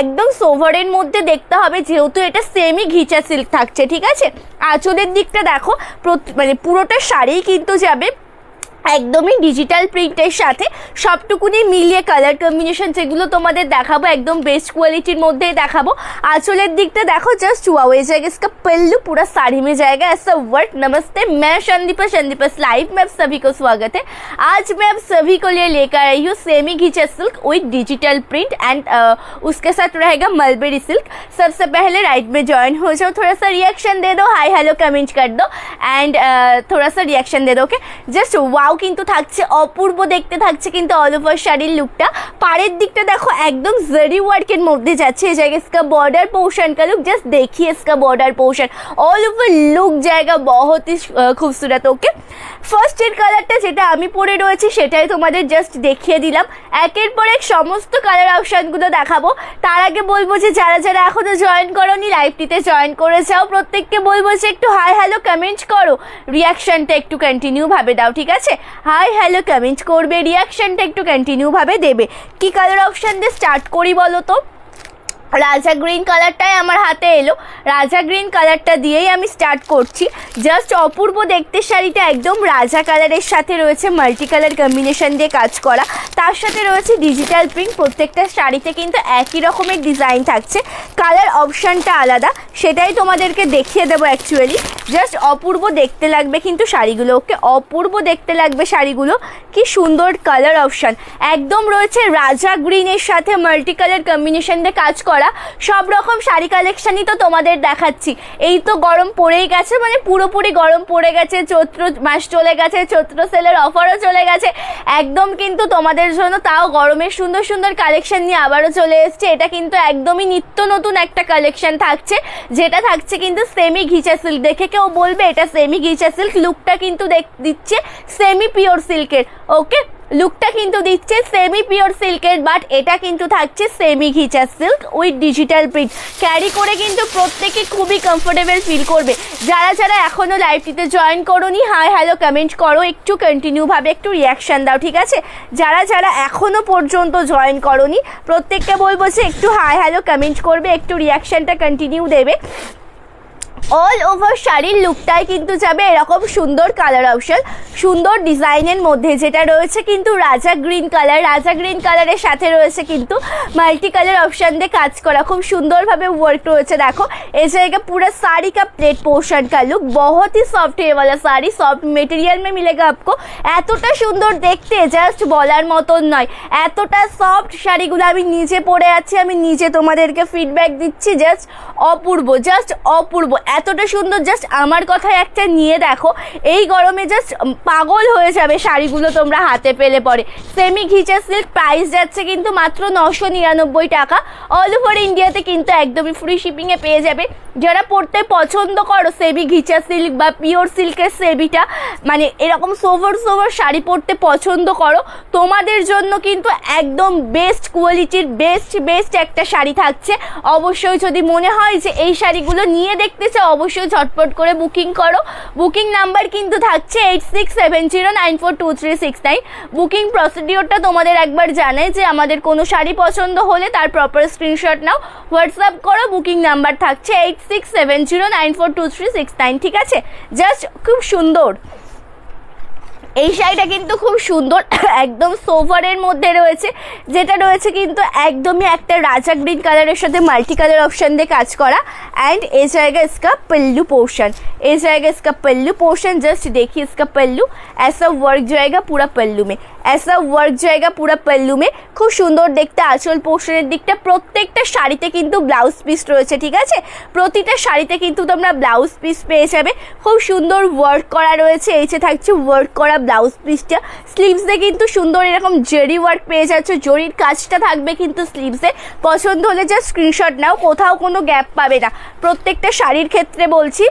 একদম সোভারের মধ্যে দেখতে হবে, যেহেতু এটা সেমি ঘিচা সিল্ক থাকছে, ঠিক আছে? আঁচলের দিকটা দেখো মানে পুরোটা শাড়ি কিন্তু যাবে একদমই ডিজিটাল প্রিন্টের সাথে সবটুকুনি মিলিয়ে কালার কম্বিনেশন যেগুলো তোমাদের দেখাবো একদম বেস্ট কোয়ালিটির মধ্যেই দেখাবো আঁচলের दिखते देखो जस्ट हुआ हुआ जाएगा इसका पल्लू पूरा साड़ी में जाएगा ऐसा वर्क नमस्ते मैं संदीपा संदीपा लाइव में आप सभी को स्वागत है आज मैं आप सभी को लिए लेकर आई हूँ semi ghicha silk with digital print and उसके साथ रहेगा मलबेरी सिल्क सबसे पहले राइट में ज्वाइन हो जाओ थोड़ा सा रिएक्शन दे दो हाई हेलो कमेंट कर दो एंड थोड़ा सा रिएक्शन दे दो ओके জাস্ট ওয়াও কিন্তু থাকছে অপূর্ব দেখতে থাকছে কিন্তু অল ওভার শাড়ির লুকটা পাড়ের দিকটা দেখো একদম জারি ওয়ার্কের মধ্যে যাচ্ছে এই জায়গায় इसका बॉर्डर पोर्शन का लुक जस्ट देखिए इसका border portion all over look जाएगा बहुत ही আহ, খুবসুরত ওকে ফার্স্ট এর কালারটা যেটা আমি পরে রয়েছি সেটাই তোমাদের জাস্ট দেখিয়ে দিলাম একের পর এক সমস্ত কালার অপশানগুলো দেখাবো তার আগে বলবো যে যারা যারা এখনো জয়েন করোনি লাইভটিতে জয়েন করে যাও প্রত্যেককে বলবো যে একটু হাই হ্যালো কমেন্ট করো রিয়াকশনটা একটু কন্টিনিউ ভাবে দাও ঠিক আছে হাই হ্যালো কমেন্ট করবে রিয়াকশানটা একটু কন্টিনিউভাবে দেবে। কি কালার অপশান দিয়ে স্টার্ট করি বলো তো? রাজা গ্রিন কালারটাই আমার হাতে এলো। রাজা গ্রিন কালারটা দিয়েই আমি স্টার্ট করছি। জাস্ট অপূর্ব দেখতে শাড়িটা একদম রাজা কালারের সাথে রয়েছে মাল্টি কালার কম্বিনেশন দিয়ে কাজ করা। তার সাথে রয়েছে ডিজিটাল প্রিন্ট প্রত্যেকটা শাড়িতে কিন্তু একই রকমের ডিজাইন থাকছে। কালার অপশানটা আলাদা। সেটাই তোমাদেরকে দেখিয়ে দেবো অ্যাকচুয়ালি জাস্ট অপূর্ব দেখতে লাগবে কিন্তু শাড়িগুলো। ওকে, অপূর্ব দেখতে লাগবে শাড়িগুলো। কি সুন্দর কালার অপশান একদম রয়েছে রাজা গ্রিনের সাথে মাল্টি কালার কম্বিনেশন দিয়ে কাজ করা। সব রকম শাড়ি কালেকশনই তো তোমাদের দেখাচ্ছি। এই তো গরম পড়েই গেছে মানে পুরোপুরি গরম পড়ে গেছে, চৈত্র মাস চলে গেছে, চৈত্র সেলের অফারও চলে গেছে। একদম কিন্তু তোমাদের জন্য তাও গরমের সুন্দর সুন্দর কালেকশন নিয়ে আবারও চলে এসছে। এটা কিন্তু একদমই নিত্য নতুন একটা কালেকশন থাকছে, যেটা থাকছে কিন্তু সেমি ঘিচা সিল্ক দেখে কেউ বলবে এটা সেমি ঘিচা সিল্ক লুকটা কিন্তু দেখ- দিচ্ছে সেমি পিওর সিল্কের ওকে লুকটা কিন্তু দিচ্ছে সেমি পিওর সিল্কের বাট এটা কিন্তু থাকছে semi ghicha silk with digital print carry করে কিন্তু প্রত্যেকে খুবই কমফোর্টেবল ফিল করবে। যারা যারা এখনও লাইভটিতে জয়েন করোনি হাই হ্যালো কমেন্ট করো, একটু কন্টিনিউভাবে একটু রিয়াকশন দাও, ঠিক আছে? যারা যারা এখনও পর্যন্ত জয়েন করোনি, প্রত্যেককে বলব যে একটু হাই হ্যালো কমেন্ট করবে, একটু রিয়াকশানটা কন্টিনিউ দেবে। অল ওভার শাড়ির লুকটাই কিন্তু যাবে এরকম সুন্দর কালার অপশন সুন্দর ডিজাইনের মধ্যে যেটা রয়েছে কিন্তু রাজা গ্রিন কালার রাজা গ্রিন কালারের সাথে রয়েছে কিন্তু মাল্টি কালার অপশন দিয়ে কাজ করা খুব সুন্দরভাবে ওয়ার্ক রয়েছে দেখো এই জায়গা पूरा साड़ी का प्लेट पोर्शन का लुक बहुत ही सॉफ्ट है ये वाला साड़ी सॉफ्ट मेटेरियल में मिलेगा आपको এতটা সুন্দর দেখতে জাস্ট বলার মতন নয় এতটা সফট শাড়িগুলো আমি নিজে পরে আছি আমি নিজে তোমাদেরকে ফিডব্যাক দিচ্ছি জাস্ট অপূর্ব জাস্ট অপূর্ব এতটা সুন্দর জাস্ট আমার কথায় একটা নিয়ে দেখো। এই গরমে জাস্ট পাগল হয়ে যাবে শাড়িগুলো তোমরা হাতে পেলে পরে। সেমি ঘিচা সিল্ক প্রাইস যাচ্ছে কিন্তু মাত্র নশো নিরানব্বই টাকা। অল ওভার ইন্ডিয়াতে কিন্তু একদমই ফ্রি শিপিংয়ে পেয়ে যাবে। যারা পড়তে পছন্দ করো সেমি ঘিচা সিল্ক বা পিওর সিল্কের সেবিটা মানে এরকম সোভার সোভার শাড়ি পরতে পছন্দ করো, তোমাদের জন্য কিন্তু একদম বেস্ট কোয়ালিটির বেস্ট বেস্ট একটা শাড়ি থাকছে। অবশ্যই যদি মনে হয় যে এই শাড়িগুলো নিয়ে দেখতে চাও, অবশ্যই ঝটপট করে বুকিং করো। বুকিং নাম্বার কিন্তু থাকছে eight six seven zero nine four two three six nine booking প্রসিডিওরটা তোমাদের একবার জানাই যে আমাদের কোনো শাড়ি পছন্দ হলে তার প্রপার স্ক্রিনশট নাও। হোয়াটসঅ্যাপ করো বুকিং নাম্বার থাকছে eight six seven zero nine four two three six nine ঠিক আছে? জাস্ট খুব সুন্দর। এই শাড়িটা কিন্তু খুব সুন্দর, একদম সোভারের মধ্যে রয়েছে, যেটা রয়েছে কিন্তু একদমই একটা রাজা গ্রিন কালারের সাথে মাল্টি কালার অপশান দিয়ে কাজ করা। অ্যান্ড এ জায়গা ইসকা পেল্লু পোর্শন এ জায়গা ইসকা পেল্লু পোর্শন জাস্ট দেখি ইসকা পেল্লু অফ ওয়ার্ক জায়গা, পুরা পেল্লুমে ऐसा ওয়ার্ক জায়গা পুরো পল্লুমে খুব সুন্দর দেখতে আঁচল পোর্শনের দিকটা প্রত্যেকটা শাড়িতে কিন্তু ব্লাউজ পিস রয়েছে ঠিক আছে প্রতিটা শাড়িতে কিন্তু তোমরা ব্লাউজ পিস পেয়ে যাবে খুব সুন্দর ওয়ার্ক করা রয়েছে এইচে থাকছে ওয়ার্ক করা ব্লাউজ পিসটা স্লিভসে কিন্তু সুন্দর এরকম জেরি ওয়ার্ক পেয়ে যাচ্ছ জরির কাজটা থাকবে কিন্তু স্লিভসে পছন্দ হলে যা স্ক্রিনশট নাও কোথাও কোনো গ্যাপ পাবে না প্রত্যেকটা শাড়ির ক্ষেত্রে বলছি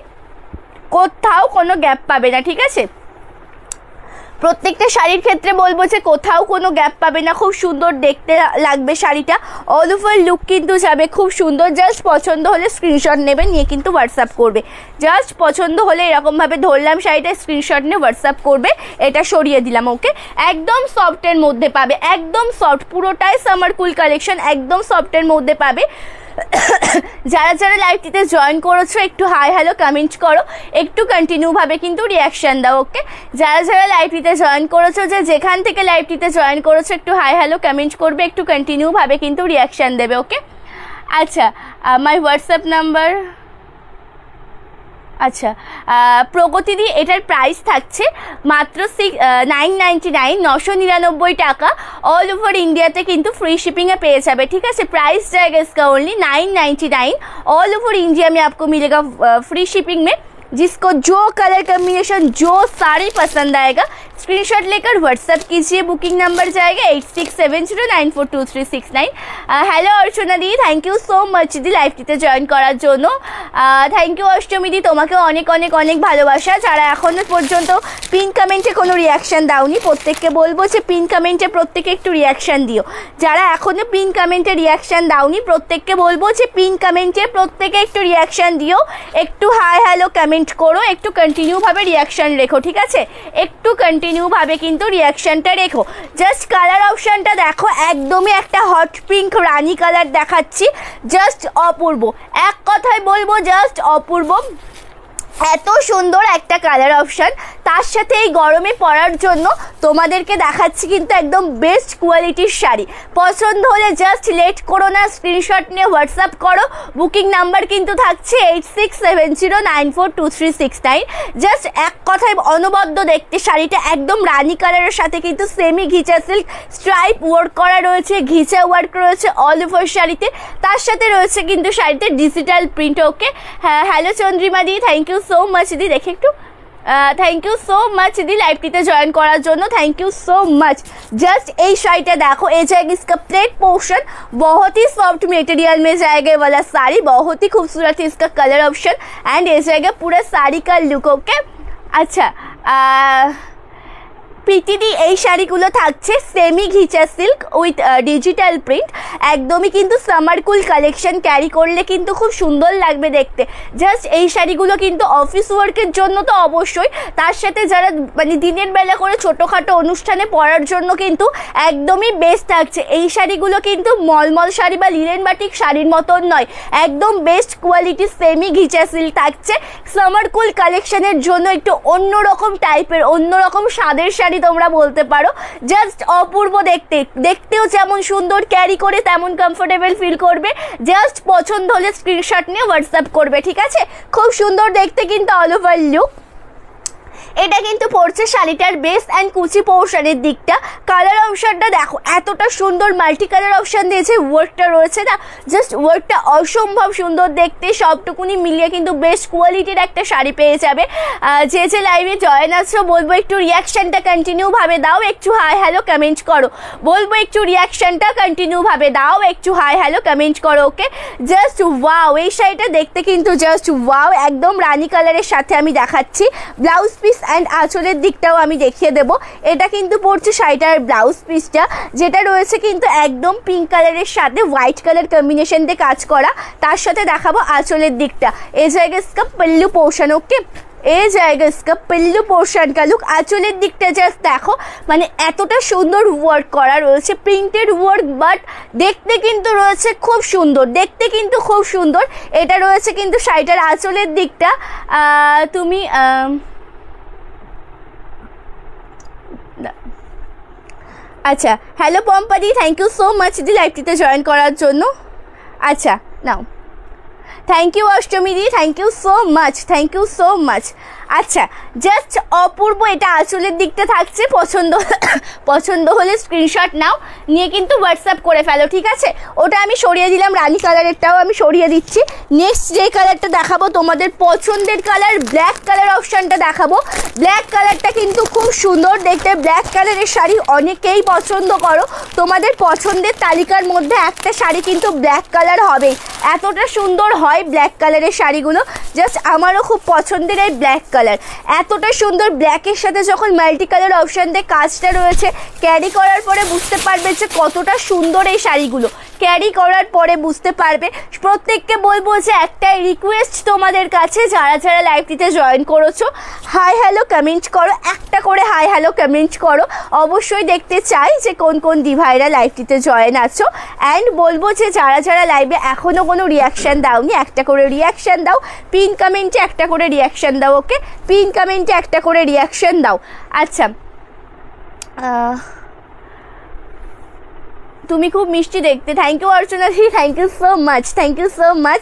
কোথাও কোনো গ্যাপ পাবে না ঠিক আছে প্রত্যেকটা শাড়ির ক্ষেত্রে বলব যে কোথাও কোনো গ্যাপ পাবে না। খুব সুন্দর দেখতে লাগবে শাড়িটা। অল ওভার লুক কিন্তু যাবে। খুব সুন্দর। জাস্ট পছন্দ হলে স্ক্রিনশট নেবে, নিয়ে কিন্তু হোয়াটসঅ্যাপ করবে। জাস্ট পছন্দ হলে এরকমভাবে ধরলাম শাড়িটা স্ক্রিনশট নিয়ে হোয়াটসঅ্যাপ করবে। এটা সরিয়ে দিলাম ওকে একদম সফটের মধ্যে পাবে। একদম সফট পুরোটাই সামার কুল কালেকশন একদম সফটের মধ্যে পাবে। যারা যারা লাইভটিতে জয়েন করেছ, একটু হাই হ্যালো কমেন্ট করো। একটু কন্টিনিউভাবে কিন্তু রিয়াকশান দাও ওকে যারা যারা লাইভটিতে জয়েন করেছ, যে যেখান থেকে লাইভটিতে জয়েন করেছ, একটু হাই হ্যালো কমেন্ট করবে, একটু কন্টিনিউভাবে কিন্তু রিয়াকশান দেবে ওকে আচ্ছা মাই হোয়াটসঅ্যাপ নাম্বার আচ্ছা প্রগতিদি এটার প্রাইস থাকছে মাত্র সিক্স নাইন নাইনটি নাইন নশো নিরানব্বই টাকা অল ওভার ইন্ডিয়াতে কিন্তু ফ্রি শিপিংয়ে পেয়ে যাবে ঠিক আছে प्राइस जाएगा इसका only nine ninety nine all over India में आपको मिलेगा फ्री शिपिंग में जिसको जो कलर कम्बिनेशन जो साड़ी पसंद आएगा स्क्रीनशॉट लेकर व्हाट्सएप कीजिए बुकिंग नंबर जाएगा eight six seven zero nine four two three six nine hello Archana the thank you so much দি লাইভটিতে জয়েন করার জন্য থ্যাংক ইউ অষ্টমী দি তোমাকে অনেক অনেক অনেক ভালোবাসা যারা এখনও পর্যন্ত পিন কমেন্টে কোনো রিয়াকশান দাওনি প্রত্যেককে বলবো যে পিন কমেন্টে প্রত্যেকে একটু রিয়াকশান দিও যারা এখনও পিন কমেন্টে রিয়াকশান দাওনি প্রত্যেককে বলবো যে পিন কমেন্টে প্রত্যেকে একটু রিয়াকশান দিও একটু হাই হ্যালো কমেন্ট করো, একটু কন্টিনিউভাবে রিয়াকশান রেখো, ঠিক আছে? একটু কন্টিনিউভাবে কিন্তু রিয়াকশানটা রেখো। জাস্ট কালার অপশানটা দেখো, একদমই একটা হট পিঙ্ক রানি কালার দেখাচ্ছি জাস্ট অপূর্ব। এক কথায় বলব জাস্ট অপূর্ব। এত সুন্দর একটা কালার অপশান তার সাথে এই গরমে পরার জন্য তোমাদেরকে দেখাচ্ছি কিন্তু একদম বেস্ট কোয়ালিটির শাড়ি। পছন্দ হলে জাস্ট লেট করো না স্ক্রিনশট নিয়ে হোয়াটসঅ্যাপ করো। বুকিং নাম্বার কিন্তু থাকছে eight six seven zero nine four two three six nine just এক কথায় অনবদ্য দেখতে শাড়িটা একদম রানি কালারের সাথে কিন্তু semi ghicha silk stripe work করা রয়েছে, ঘিচা ওয়ার্ক রয়েছে অল ওভার শাড়িতে। তার সাথে রয়েছে কিন্তু শাড়িতে ডিজিটাল প্রিন্ট ওকে হ্যাঁ hello Chandrima the thank you so much দি দেখে একটু থ্যাংক ইউ সো মাচ দি লাইভটিতে জয়েন করার জন্য thank you so much just এই শাড়িটা देखो ये जाएगी इसका प्लेट पोर्शन बहुत ही सॉफ्ट मटेरियल में जाएगा वाला साड़ी बहुत ही खूबसूरत है इसका कलर ऑप्शन एंड ये जाएगा पूरा साड़ी का लुक ओके अच्छा आ, প্রীতিদি, এই শাড়িগুলো থাকছে semi ghicha silk with digital print একদমই কিন্তু সামার কুল কালেকশন ক্যারি করলে কিন্তু খুব সুন্দর লাগবে দেখতে। জাস্ট এই শাড়িগুলো কিন্তু অফিস ওয়ার্কের জন্য তো অবশ্যই। তার সাথে যারা মানে দিনের বেলা করে ছোটোখাটো অনুষ্ঠানে পরার জন্য কিন্তু একদমই বেস্ট থাকছে। এই শাড়িগুলো কিন্তু মলমল শাড়ি বা লিলেন বাটিক শাড়ির মতন নয়। একদম বেস্ট কোয়ালিটির সেমি ঘিচা সিল্ক থাকছে। সামার কুল কালেকশনের জন্য একটু অন্যরকম টাইপের অন্যরকম স্বাদের শাড়ি তোমরা বলতে পারো। জাস্ট অপূর্ব দেখতে। দেখতেও যেমন সুন্দর ক্যারি করে তেমন কমফোর্টেবল ফিল করবে। জাস্ট পছন্দ হলে স্ক্রিনশট নিয়ে হোয়াটসঅ্যাপ করবে, ঠিক আছে? খুব সুন্দর দেখতে কিন্তু অল ওভার লুক এটা কিন্তু পড়ছে শাড়িটার বেস অ্যান্ড কুচি পোর্শনের দিকটা। কালার অপশানটা দেখো, এতটা সুন্দর মাল্টি কালার অপশান দিয়েছে ওয়ার্কটা রয়েছে না? জাস্ট ওয়ার্কটা অসম্ভব সুন্দর দেখতে, সবটুকুনি মিলিয়ে কিন্তু বেস্ট কোয়ালিটির একটা শাড়ি পেয়ে যাবে। যে যে লাইভে জয়েন আছো, বলব একটু রিয়াকশানটা কন্টিনিউভাবে দাও, একটু হাই হ্যালো কমেন্ট করো। বলব একটু রিয়াকশানটা কন্টিনিউভাবে দাও, একটু হাই হ্যালো কমেন্ট করো ওকে জাস্ট ওয়াও এই শাড়িটা দেখতে কিন্তু জাস্ট ওয়াও একদম রানি কালারের সাথে আমি দেখাচ্ছি। ব্লাউজ পিস অ্যান্ড আঁচলের দিকটাও আমি দেখিয়ে দেব। এটা কিন্তু পড়ছে শাড়িটার ব্লাউজ পিসটা, যেটা রয়েছে কিন্তু একদম পিঙ্ক কালারের সাথে হোয়াইট কালার কম্বিনেশন দিয়ে কাজ করা। তার সাথে দেখাবো আঁচলের দিকটা। এই জায়গায় পল্লু পোর্শন ওকে এই জায়গা ইসকা পিল্লু পোর্শন কা লুক আঁচলের দিকটা জাস্ট দেখো। মানে এতটা সুন্দর ওয়ার্ক করা রয়েছে। প্রিন্টেড ওয়ার্ক বাট দেখতে কিন্তু রয়েছে খুব সুন্দর। দেখতে কিন্তু খুব সুন্দর। এটা রয়েছে কিন্তু শাড়িটার আঁচলের দিকটা। তুমি আচ্ছা হ্যালো পম্পাদি থ্যাংক ইউ সো মাচ দি লাইভটিতে জয়েন করার জন্য। আচ্ছা নাও। Thank you Ashtami the thank you so much thank you so much আচ্ছা জাস্ট অপূর্ব, এটা আঁচলের দিকটা থাকছে, পছন্দ পছন্দ হলে স্ক্রিনশট নাও, নিয়ে কিন্তু হোয়াটসঅ্যাপ করে ফেলো, ঠিক আছে? ওটা আমি সরিয়ে দিলাম, রানী কালারেরটাও আমি সরিয়ে দিচ্ছি। নেক্সট যে কালারটা দেখাবো, তোমাদের পছন্দের কালার ব্ল্যাক কালার অপশানটা দেখাবো। ব্ল্যাক কালারটা কিন্তু খুব সুন্দর দেখতে। ব্ল্যাক কালারের শাড়ি অনেকেই পছন্দ করো। তোমাদের পছন্দের তালিকার মধ্যে একটা শাড়ি কিন্তু ব্ল্যাক কালার হবেই এতটা সুন্দর হয় ব্ল্যাক কালারের শাড়িগুলো। জাস্ট আমারও খুব পছন্দের এই ব্ল্যাক কালার এতটা সুন্দর ব্ল্যাকের সাথে যখন মাল্টি কালার অপশান দিয়ে কাজটা রয়েছে ক্যারি করার পরে বুঝতে পারবে যে কতটা সুন্দর এই শাড়িগুলো। ক্যারি করার পরে বুঝতে পারবে। প্রত্যেককে বলব যে একটাই রিকোয়েস্ট তোমাদের কাছে, যারা যারা লাইভটিতে জয়েন করেছ হাই হ্যালো কমেন্ট করো। একটা করে হাই হ্যালো কমেন্ট করো। অবশ্যই দেখতে চাই যে কোন কোন ডিভাইরা লাইভটিতে জয়েন আছো। অ্যান্ড বলব যে যারা যারা লাইভে এখনও কোনো রিয়াকশান দাওনি, একটা করে রিয়াকশান দাও। পিন কমেন্টে একটা করে রিয়াকশান দাও ওকে পিন কমেন্টে একটা করে রিয়াকশন দাও। আচ্ছা তুমি খুব মিষ্টি দেখতে। Thank you Archana the. Thank you so much thank you so much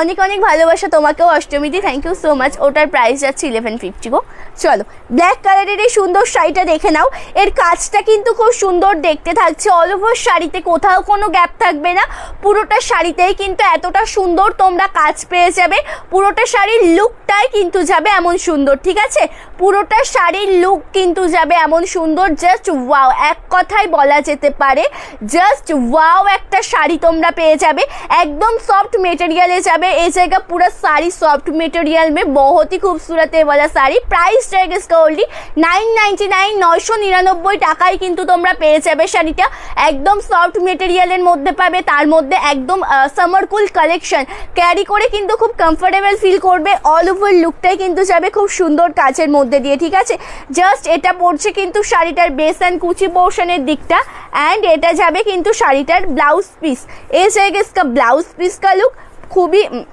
অনেক অনেক ভালোবাসা তোমাকেও, অষ্টমী দি। থ্যাংক ইউ সো মাচ ওটার প্রাইস যাচ্ছে ইলেভেন ফিফটি গো। চলো ব্ল্যাক কালারের এই সুন্দর শাড়িটা দেখে নাও। এর কাজটা কিন্তু খুব সুন্দর দেখতে থাকছে। অল ওভার শাড়িতে কোথাও কোনো গ্যাপ থাকবে না। পুরোটা শাড়িতেই কিন্তু এতটা সুন্দর তোমরা কাজ পেয়ে যাবে। পুরোটা শাড়ির লুকটাই কিন্তু যাবে এমন সুন্দর, ঠিক আছে? পুরোটা শাড়ির লুক কিন্তু যাবে এমন সুন্দর। জাস্ট ওয়াও এক কথায় বলা যেতে পারে জাস্ট ওয়াও একটা শাড়ি তোমরা পেয়ে যাবে एकदम सॉफ्ट मटेरियल যাবে এই জায়গা पूरा साड़ी सॉफ्ट मटेरियल में बहुत ही खूबसूरत है वाला साड़ी प्राइस रहेगा इसका ओनली নাইন নাইনটি নাইন নয়শো নিরানব্বই টাকায় কিন্তু তোমরা পেয়ে যাবে শাড়িটা একদম সফট মেটেরিয়ালের মধ্যে পাবে তার মধ্যে একদম সামার কুল কালেকশন ক্যারি করে কিন্তু খুব কমফোর্টেবল ফিল করবে অল ওভার লুকটাই কিন্তু যাবে খুব সুন্দর কাজের মধ্যে দিয়ে ঠিক আছে জাস্ট এটা পড়ছে কিন্তু শাড়িটার বেস অ্যান্ড কুচি পোর্শনের দিকটা অ্যান্ড এটা যাবে কিন্তু শাড়িটার ব্লাউজ পিস এই জায়গায় इसका ব্লাউজ পিস का লুক খুবই উম,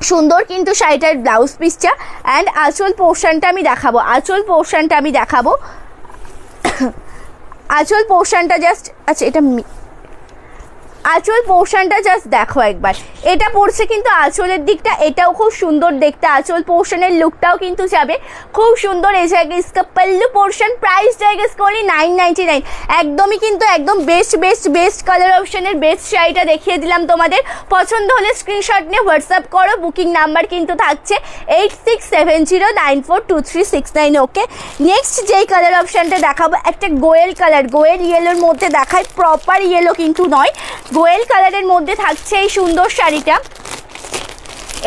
সুন্দর কিন্তু শাড়িটার ব্লাউজ পিসটা অ্যান্ড আঁচল পোর্শনটা আমি দেখাবো আঁচল পোর্শনটা আমি দেখাবো আঁচল পোর্শনটা জাস্ট আচ্ছা এটা মি- আঁচল পোর্শনটা জাস্ট দেখো একবার। এটা পড়ছে কিন্তু আঁচলের দিকটা, এটাও খুব সুন্দর দেখতে। আঁচল পোর্শনের লুকটাও কিন্তু যাবে। খুব সুন্দর, এই জায়গায় ইসকা পল্লু পোর্শন প্রাইস জায়গা ইসকা নাইন নাইনটি নাইন একদমই কিন্তু একদম বেস্ট বেস্ট বেস্ট কালার অপশনের বেস্ট শাড়িটা দেখিয়ে দিলাম তোমাদের। পছন্দ হলে স্ক্রিনশট নিয়ে হোয়াটসঅ্যাপ করো বুকিং নাম্বার কিন্তু থাকছে eight six seven zero nine four two three six nine okay next যেই কালার অপশানটা দেখাবো, একটা গোয়েল কালার গোয়েল ইয়েলোর মধ্যে দেখায় প্রপার ইয়েলো কিন্তু নয়। গোয়েল কালারের মধ্যে থাকছে এই সুন্দর শাড়িটা।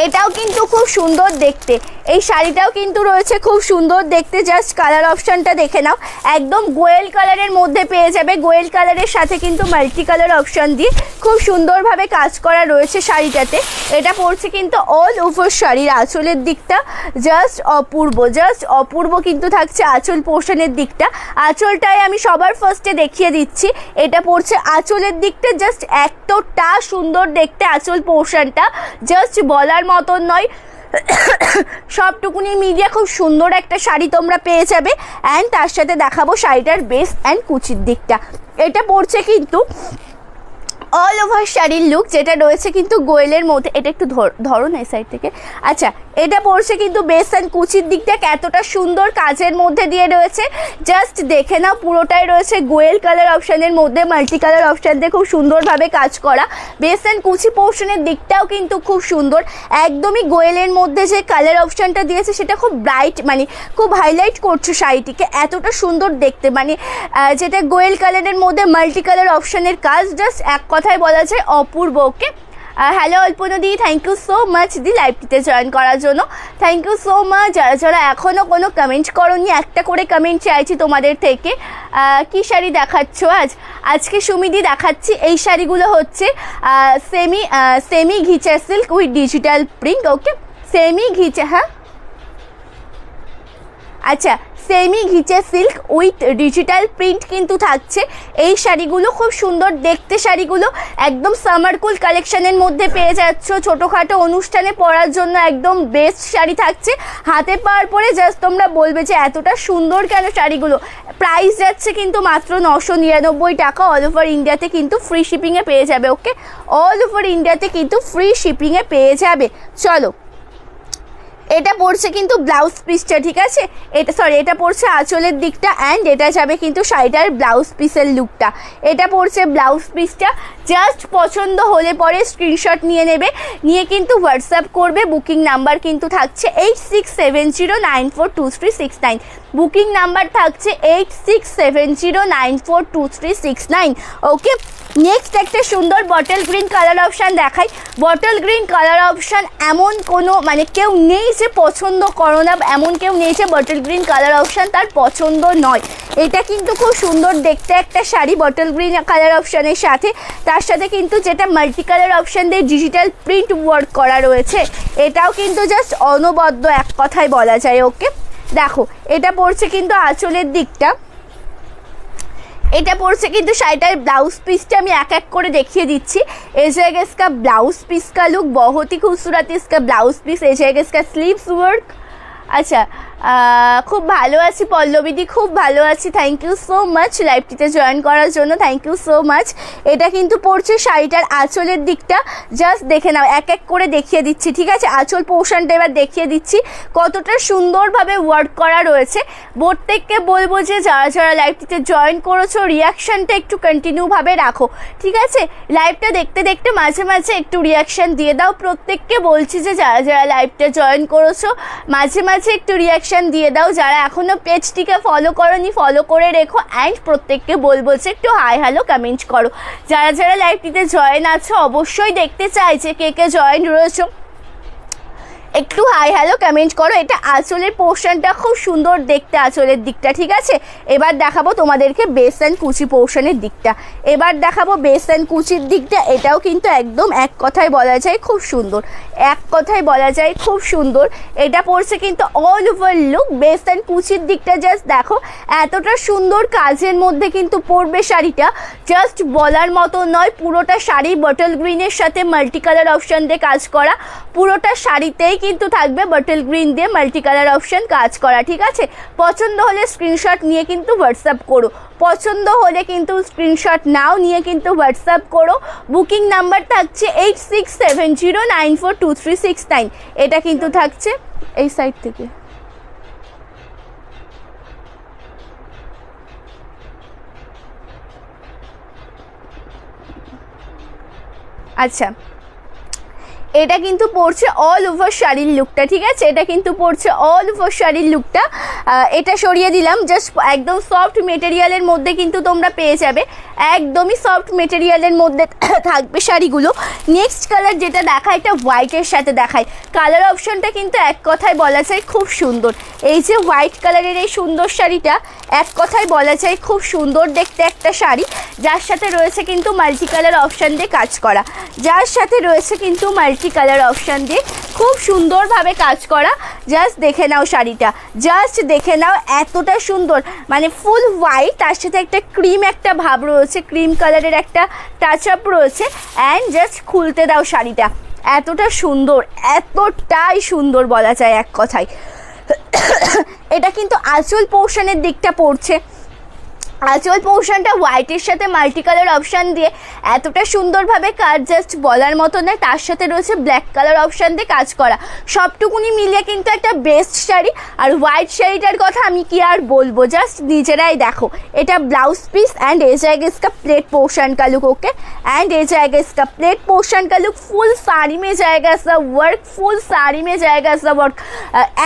এটাও কিন্তু খুব সুন্দর দেখতে। এই শাড়িটাও কিন্তু রয়েছে খুব সুন্দর। দেখতে জাস্ট কালার অপশানটা দেখে নাও। একদম গোয়েল কালারের মধ্যে পেয়ে যাবে। গোয়েল কালারের সাথে কিন্তু মাল্টি কালার অপশন দিয়ে খুব সুন্দরভাবে কাজ করা রয়েছে শাড়িটাতে। এটা পড়ছে কিন্তু অল ওভার শাড়ির আঁচলের দিকটা জাস্ট অপূর্ব জাস্ট অপূর্ব কিন্তু থাকছে আঁচল পোর্শনের দিকটা। আঁচলটাই আমি সবার ফার্স্টে দেখিয়ে দিচ্ছি। এটা পড়ছে আঁচলের দিকটা জাস্ট এতটা সুন্দর দেখতে আঁচল পোর্শনটা জাস্ট বলার মতন নয়। সবটুকুনি মিডিয়া খুব সুন্দর একটা শাড়ি তোমরা পেয়ে যাবে। অ্যান্ড তার সাথে দেখাবো শাড়িটার বেস অ্যান্ড কুচির দিকটা। এটা পড়ছে কিন্তু অল ওভার শাড়ির লুক যেটা রয়েছে কিন্তু গোয়েলের মধ্যে, এটা একটু ধর- না এই সাইড থেকে। আচ্ছা এটা পড়ছে কিন্তু বেস অ্যান্ড কুচির দিকটা এতটা সুন্দর কাজের মধ্যে দিয়ে রয়েছে। জাস্ট দেখে নাও, পুরোটাই রয়েছে গোয়েল কালার অপশানের মধ্যে মাল্টি কালার অপশান দিয়ে খুব সুন্দরভাবে কাজ করা। বেস অ্যান্ড কুচি পোর্শনের দিকটাও কিন্তু খুব সুন্দর। একদমই গোয়েলের মধ্যে যে কালার অপশানটা দিয়েছে, সেটা খুব ব্রাইট মানে খুব হাইলাইট করছে শাড়িটিকে। এতটা সুন্দর দেখতে মানে যেটা গোয়েল কালারের মধ্যে মাল্টি কালার অপশানের কাজ জাস্ট এক কথায় বলা যায় অপূর্ব ওকে হ্যালো অল্পনা দি থ্যাংক ইউ সো মাচ দি লাইভটিতে জয়েন করার জন্য। থ্যাংক ইউ সো মাচ যারা যারা এখনও কোনো কমেন্ট করনি, একটা করে কমেন্ট চাইছি তোমাদের থেকে। কি শাড়ি দেখাচ্ছ আজ? আজকে সুমিদি দেখাচ্ছি, এই শাড়িগুলো হচ্ছে semi semi ghicha silk with digital print okay semi ghicha হ্যাঁ? আচ্ছা semi ghicha silk with digital print কিন্তু থাকছে। এই শাড়িগুলো খুব সুন্দর দেখতে শাড়িগুলো। একদম সামার কুল কালেকশনের মধ্যে পেয়ে যাচ্ছ। ছোটোখাটো অনুষ্ঠানে পরার জন্য একদম বেস্ট শাড়ি থাকছে। হাতে পাওয়ার পরে জাস্ট তোমরা বলবে যে এতটা সুন্দর কেন শাড়িগুলো? প্রাইস যাচ্ছে কিন্তু মাত্র নশো নিরানব্বই টাকা। অল ওভার ইন্ডিয়াতে কিন্তু ফ্রি শিপিংয়ে পেয়ে যাবে ওকে অল ওভার ইন্ডিয়াতে কিন্তু ফ্রি শিপিংয়ে পেয়ে যাবে। চলো এটা পড়ছে কিন্তু ব্লাউজ পিসটা, ঠিক আছে? এটা সরি এটা পড়ছে আঁচলের দিকটা অ্যান্ড এটা যাবে কিন্তু শাড়িটার ব্লাউজ পিসের লুকটা এটা পড়ছে ব্লাউজ পিসটা জাস্ট পছন্দ হলে পরে স্ক্রিনশট নিয়ে নেবে। নিয়ে কিন্তু হোয়াটসঅ্যাপ করবে, বুকিং নাম্বার কিন্তু থাকছে eight six seven zero nine four two three six nine booking number থাকছে eight six seven zero nine four two three six nine okay next একটা সুন্দর বটল গ্রিন কালার অপশান দেখাই। Bottle green colour option এমন কোনো মানে কেউ নেই যে পছন্দ করো না, এমন কেউ নেই যে বটল গ্রিন কালার অপশান তার পছন্দ নয়। এটা কিন্তু খুব সুন্দর দেখতে একটা শাড়ি বটল গ্রিন কালার অপশানের সাথে। তার সাথে কিন্তু যেটা মাল্টি কালার অপশান দিয়ে ডিজিটাল প্রিন্ট ওয়ার্ক করা রয়েছে এটাও কিন্তু জাস্ট অনবদ্য এক কথায় বলা যায় ওকে দেখো এটা পড়ছে কিন্তু আঁচলের দিকটা এটা পড়ছে কিন্তু শাড়িটার ব্লাউজ পিসটা আমি এক এক করে দেখিয়ে দিচ্ছি ए जाएगा इसका ब्लाउज पीस का लुक बहुत ही खूबसूरत है इसका ब्लाउज पीस ए जाएगा इसका स्लीव्स वर्क আচ্ছা আহ, খুব ভালো আছি পল্লবীদি খুব ভালো আছি। থ্যাংক ইউ সো মাচ লাইভটিতে জয়েন করার জন্য। থ্যাংক ইউ সো মাচ এটা কিন্তু পড়ছে শাড়িটার আঁচলের দিকটা। জাস্ট দেখে নাও, এক এক করে দেখিয়ে দিচ্ছি, ঠিক আছে? আঁচল পোর্শনটা এবার দেখিয়ে দিচ্ছি। কতটা সুন্দরভাবে ওয়ার্ক করা রয়েছে। প্রত্যেককে বলব যে, যারা যারা লাইভটিতে জয়েন করেছ রিয়াকশানটা একটু কন্টিনিউভাবে রাখো, ঠিক আছে? লাইভটা দেখতে দেখতে মাঝে মাঝে একটু রিয়াকশান দিয়ে দাও। প্রত্যেককে বলছি যে, যারা যারা লাইভটা জয়েন করেছ, মাঝে মাঝে একটু রিয়াকশান দিয়ে দাও, যারা এখনও পেজটিকে ফলো করনি ফলো করে রেখো অ্যান্ড প্রত্যেককে বলব যে একটু হাই হ্যালো কমেন্ট করো। যারা যারা লাইভটিতে জয়েন আছো, অবশ্যই দেখতে চাই যে কে কে জয়েন রয়েছো। একটু হাই হ্যালো কমেন্ট করো। এটা আঁচলের পোর্শনটা খুব সুন্দর দেখতে আঁচলের দিকটা, ঠিক আছে? এবার দেখাবো তোমাদেরকে বেস অ্যান্ড কুচি পোর্শনের দিকটা। এবার দেখাবো বেস অ্যান্ড কুচির দিকটা। এটাও কিন্তু একদম এক কথায় বলা যায় খুব সুন্দর। এক কথায় বলা যায় খুব সুন্দর। এটা পড়ছে কিন্তু all over look base and কুচির দিকটা জাস্ট দেখো। এতটা সুন্দর কাজের মধ্যে কিন্তু পরবে শাড়িটা। জাস্ট বলার মতো নয়। পুরোটা শাড়ি বটল গ্রিনের সাথে মাল্টি কালার অপশান দিয়ে কাজ করা। পুরোটা শাড়িতেই কিন্তু থাকবে বটল গ্রিন দিয়ে মাল্টি কালার অপশান কাজ করা, ঠিক আছে? পছন্দ হলে স্ক্রিনশট নিয়ে কিন্তু হোয়াটসঅ্যাপ করো। পছন্দ হলে কিন্তু স্ক্রিনশট নাও নিয়ে কিন্তু হোয়াটসঅ্যাপ করো। বুকিং নাম্বার থাকছে eight six seven zero nine four two three six nine এটা কিন্তু থাকছে এই সাইড থেকে। আচ্ছা এটা কিন্তু পড়ছে অল ওভার শাড়ির লুকটা ঠিক আছে? এটা কিন্তু পড়ছে অল ওভার শাড়ির লুকটা এটা সরিয়ে দিলাম জাস্ট একদম সফট মেটেরিয়ালের মধ্যে কিন্তু তোমরা পেয়ে যাবে। একদমই সফট মেটেরিয়ালের মধ্যে থাকবে শাড়িগুলো। নেক্সট কালার যেটা দেখায়, এটা হোয়াইটের সাথে দেখায়। কালার অপশনটা কিন্তু এক কথায় বলা যায় খুব সুন্দর। এই যে হোয়াইট কালারের এই সুন্দর শাড়িটা, এক কথায় বলা যায় খুব সুন্দর দেখতে একটা শাড়ি। যার সাথে রয়েছে কিন্তু মাল্টি কালার অপশান দিয়ে কাজ করা। যার সাথে রয়েছে কিন্তু মাল্টি কালার অপশান দিয়ে খুব সুন্দরভাবে কাজ করা। জাস্ট দেখে নাও শাড়িটা। জাস্ট দেখে নাও এতটা সুন্দর। মানে ফুল হোয়াইট তার সাথে একটা ক্রিম একটা ভাব রয়েছে ক্রিম কালারের একটা টাচ আপ রয়েছে। অ্যান্ড জাস্ট খুলতে দাও শাড়িটা। এতটা সুন্দর, এতটাই সুন্দর বলা যায় এক কথায়। এটা কিন্তু আঁচল পোর্শনের দিকটা পড়ছে। আঁচল পোর্শনটা হোয়াইটের সাথে মাল্টি কালার অপশান দিয়ে এতটা সুন্দরভাবে কাজ জাস্ট বলার মতো নয় তার সাথে রয়েছে ব্ল্যাক কালার অপশান দিয়ে কাজ করা সবটুকুনি মিলিয়ে কিন্তু একটা বেস্ট শাড়ি আর হোয়াইট শাড়িটার কথা আমি কি আর বলবো জাস্ট নিজেরাই দেখো এটা ব্লাউজ পিস অ্যান্ড ए जाएगा इसका प्लेट पोर्शन का लुक ओके एंड ए जाएगा इसका प्लेट पोर्शन का लुक ফুল শাড়ি মে জায়গা ऐसा ওয়ার্ক ফুল শাড়ি মে জায়গা ऐसा ওয়ার্ক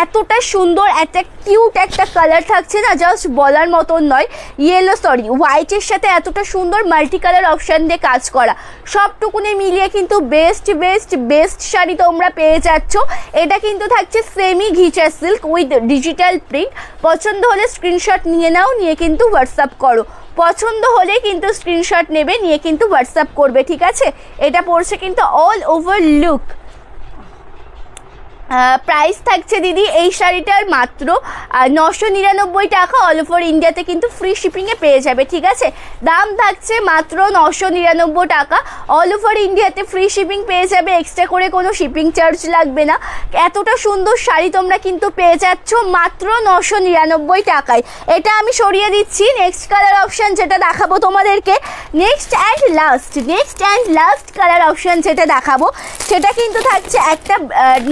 এতটা সুন্দর একটা কিউট একটা কালার থাকছে না জাস্ট বলার মতন নয় ইয়েলো সরি হোয়াইটের সাথে এতটা সুন্দর মাল্টি কালার অপশান দিয়ে কাজ করা। সবটুকুনে মিলিয়ে কিন্তু বেস্ট বেস্ট বেস্ট শাড়ি তোমরা পেয়ে যাচ্ছ। এটা কিন্তু থাকছে semi ghicha silk with digital print পছন্দ হলে স্ক্রিনশট নিয়ে নাও, নিয়ে কিন্তু হোয়াটসঅ্যাপ করো। পছন্দ হলে কিন্তু স্ক্রিনশট নেবে, নিয়ে কিন্তু হোয়াটসঅ্যাপ করবে, ঠিক আছে? এটা পড়ছে কিন্তু অল ওভার লুক প্রাইস থাকছে দিদি এই শাড়িটার মাত্র নশো নিরানব্বই টাকা অল ওভার ইন্ডিয়াতে কিন্তু ফ্রি শিপিংয়ে পেয়ে যাবে, ঠিক আছে? দাম থাকছে মাত্র নশো নিরানব্বই টাকা অল ওভার ইন্ডিয়াতে ফ্রি শিপিং পেয়ে যাবে এক্সট্রা করে কোনো শিপিং চার্জ লাগবে না। এতটা সুন্দর শাড়ি তোমরা কিন্তু পেয়ে যাচ্ছ মাত্র নশো নিরানব্বই টাকায়। এটা আমি সরিয়ে দিচ্ছি নেক্সট কালার অপশান যেটা দেখাবো তোমাদেরকে next and last next and last colour option যেটা দেখাবো, সেটা কিন্তু থাকছে একটা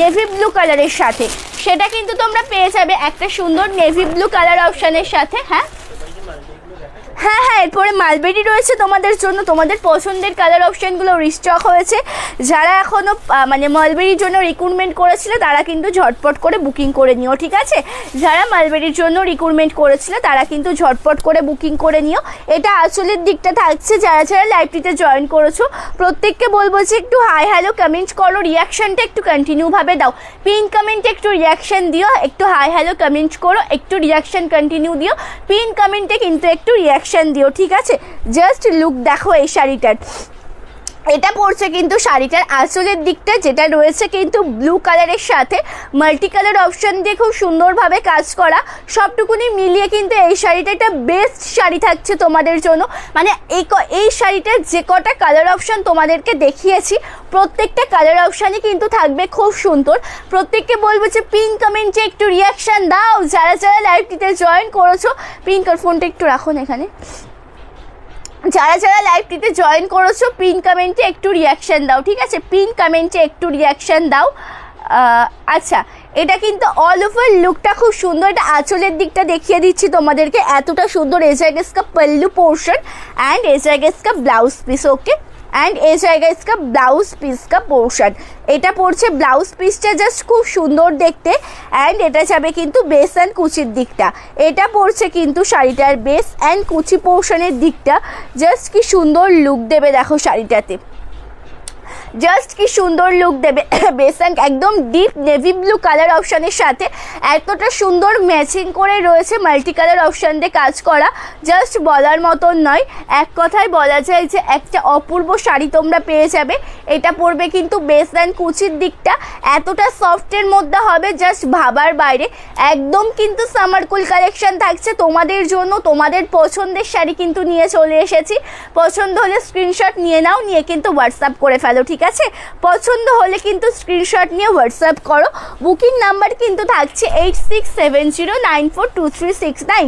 নেভি ব্লু কালারের সাথে। সেটা কিন্তু তোমরা পেয়ে যাবে একটা সুন্দর নেভি ব্লু কালার অপশানের সাথে হ্যাঁ? হ্যাঁ হ্যাঁ এরপরে মালবেরি রয়েছে তোমাদের জন্য। তোমাদের পছন্দের কালার অপশানগুলো রিস্টক হয়েছে। যারা এখনও মানে মালবেরির জন্য রিক্রুটমেন্ট করেছিল, তারা কিন্তু ঝটপট করে বুকিং করে নিও, ঠিক আছে? যারা মালবেরির জন্য রিক্রুটমেন্ট করেছিল, তারা কিন্তু ঝটপট করে বুকিং করে নিও। এটা আসলের দিকটা থাকছে, যারা যারা লাইভটিতে জয়েন করেছ, প্রত্যেককে বলব যে একটু হাই হ্যালো কমেন্ট করো রিয়াকশানটা একটু কন্টিনিউভাবে দাও। পিন কমেন্টে একটু রিয়াকশান দিও, একটু হাই হ্যালো কমেন্ট করো, একটু রিয়াকশান কন্টিনিউ দিও। পিন কমেন্টে কিন্তু একটু রিয়াকশান দিও ঠিক আছে? জাস্ট লুক দেখো এই শাড়িটার। এটা পড়ছে কিন্তু শাড়িটার আঁচলের দিকটা, যেটা রয়েছে কিন্তু ব্লু কালারের সাথে। মাল্টি কালার অপশান দিয়ে খুব সুন্দরভাবে কাজ করা। সবটুকুনি মিলিয়ে কিন্তু এই শাড়িটা একটা বেস্ট শাড়ি থাকছে তোমাদের জন্য। মানে এই এই শাড়িটার যে কটা কালার অপশান তোমাদেরকে দেখিয়েছি, প্রত্যেকটা কালার অপশানই কিন্তু থাকবে খুব সুন্দর। প্রত্যেককে বলব যে পিন কমেন্টে একটু রিয়াকশান দাও। যারা যারা লাইভটিতে জয়েন করেছ পিন ফোনটা একটু রাখুন এখানে। যারা যারা লাইভটিতে জয়েন করেছ পিন কমেন্টে একটু রিয়াকশান দাও, ঠিক আছে? পিন কমেন্টে একটু রিয়াকশান দাও। আচ্ছা এটা কিন্তু অল ওভার লুকটা খুব সুন্দর। এটা আঁচলের দিকটা দেখিয়ে দিচ্ছি তোমাদেরকে। এতটা সুন্দর এজাগেসকা পল্লু পোর্শন অ্যান্ড এজাগেসকা ব্লাউজ পিস ওকে অ্যান্ড এ জায়গায় ইসকা ব্লাউজ পিস কা পোর্শন এটা পড়ছে ব্লাউজ পিসটা জাস্ট খুব সুন্দর দেখতে অ্যান্ড এটা যাবে কিন্তু বেস অ্যান্ড কুচির দিকটা। এটা পড়ছে কিন্তু শাড়িটার বেস অ্যান্ড কুচি পোর্শনের দিকটা। জাস্ট কি সুন্দর লুক দেবে দেখো শাড়িটাতে। জাস্ট কি সুন্দর লুক দেবে। বেসান একদম ডিপ নেভি ব্লু কালার অপশানের সাথে এতটা সুন্দর ম্যাচিং করে রয়েছে মাল্টি কালার অপশান দিয়ে কাজ করা। জাস্ট বলার মতন নয়। এক কথায় বলা যায় যে একটা অপূর্ব শাড়ি তোমরা পেয়ে যাবে। এটা পরবে কিন্তু বেস অ্যান্ড কুচির দিকটা এতটা সফটের মধ্যে হবে জাস্ট ভাবার বাইরে। একদম কিন্তু সামার কুল কালেকশন থাকছে। তোমাদের জন্য, তোমাদের পছন্দের শাড়ি কিন্তু নিয়ে চলে এসেছি। পছন্দ হলে স্ক্রিনশট নিয়ে নাও, নিয়ে কিন্তু হোয়াটসঅ্যাপ করে ফেলো, ঠিক আছে? পছন্দ হলে কিন্তু স্ক্রিনশট নিয়ে হোয়াটসঅ্যাপ করো। বুকিং নাম্বার কিন্তু থাকছে eight six seven zero nine four two three six nine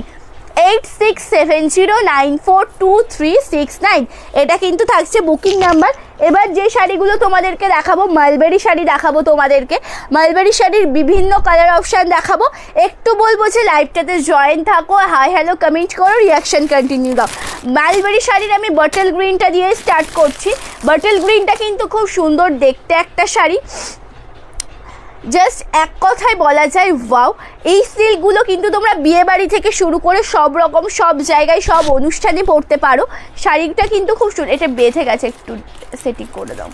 eight six seven zero nine four two three six nine এটা কিন্তু থাকছে বুকিং নাম্বার এবার যে শাড়িগুলো তোমাদেরকে দেখাবো মালবেরি শাড়ি দেখাবো তোমাদেরকে। মালবেরি শাড়ির বিভিন্ন কালার অপশান দেখাবো। একটু বলব যে লাইভটাতে জয়েন থাকো হাই হ্যালো কমেন্ট করো রিয়াকশান কন্টিনিউ দাও। মালবেরি শাড়ির আমি বটল গ্রিনটা দিয়ে স্টার্ট করছি। বটল গ্রিনটা কিন্তু খুব সুন্দর দেখতে একটা শাড়ি। জাস্ট এক কথায় বলা যায় ওয়াও এই সিল্কগুলো কিন্তু তোমরা বিয়ে বাড়ি থেকে শুরু করে সব রকম, সব জায়গায়, সব অনুষ্ঠানে পড়তে পারো। শাড়িটা কিন্তু খুব সুন্দর এটা বেঁধে গেছে, একটু সেটিং করে দাও।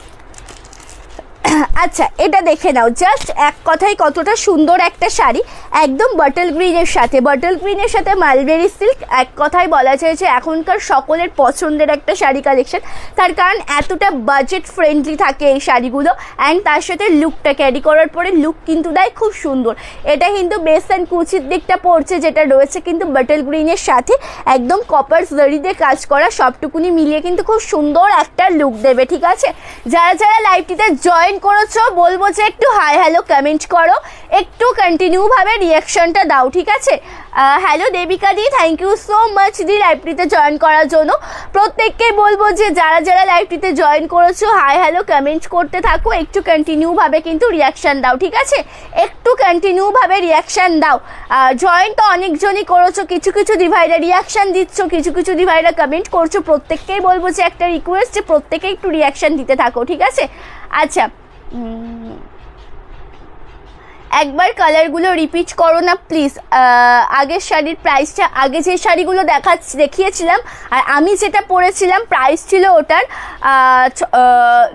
আচ্ছা এটা দেখে নাও। জাস্ট এক কথায় কতটা সুন্দর একটা শাড়ি। একদম বটল গ্রিনের সাথে। বটল গ্রিনের সাথে মালবেরি সিল্ক এক কথায় বলা যায় যে এখনকার সকলের পছন্দের একটা শাড়ি কালেকশন তার কারণ এতটা বাজেট ফ্রেন্ডলি থাকে এই শাড়িগুলো অ্যান্ড তার সাথে লুকটা ক্যারি করার পরে লুক কিন্তু দেয় খুব সুন্দর। এটা কিন্তু বেস অ্যান্ড কুচির দিকটা পড়ছে যেটা রয়েছে কিন্তু বটল গ্রিনের সাথে। একদম কপার দিয়ে কাজ করা সবটুকুনি মিলিয়ে কিন্তু খুব সুন্দর একটা লুক দেবে, ঠিক আছে? যারা যারা লাইভটিতে জয়েন করেছ, বলব যে একটু হাই হ্যালো কমেন্ট করো। একটু কন্টিনিউভাবে রিয়াকশনটা দাও, ঠিক আছে? Hello Debika the thank you so much দি লাইভটিতে জয়েন করার জন্য। প্রত্যেককে বলব যে যারা যারা লাইভটিতে জয়েন করেছ হাই হ্যালো কমেন্ট করতে থাকো, একটু কন্টিনিউভাবে কিন্তু রিয়াকশান দাও, ঠিক আছে? একটু কন্টিনিউভাবে রিয়াকশান দাও। জয়েন তো অনেকজনই করেছ, কিছু কিছু ডিভাইডার রিয়াকশান দিচ্ছ, কিছু কিছু ডিভাইডার কমেন্ট করছ, প্রত্যেককেই বলব যে একটা রিকোয়েস্ট যে প্রত্যেকে একটু রিয়াকশান দিতে থাকো, ঠিক আছে? আচ্ছা 嗯。একবার কালারগুলো রিপিট করো না প্লিজ আগের শাড়ির প্রাইসটা আগে যে শাড়িগুলো দেখা দেখিয়েছিলাম, আর আমি যেটা পরেছিলাম প্রাইস ছিল ওটার